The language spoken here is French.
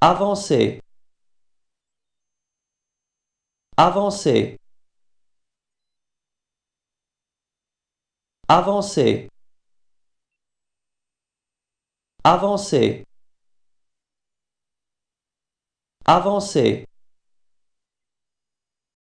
Avancer. Avancer. Avancer. Avancer. Avancer.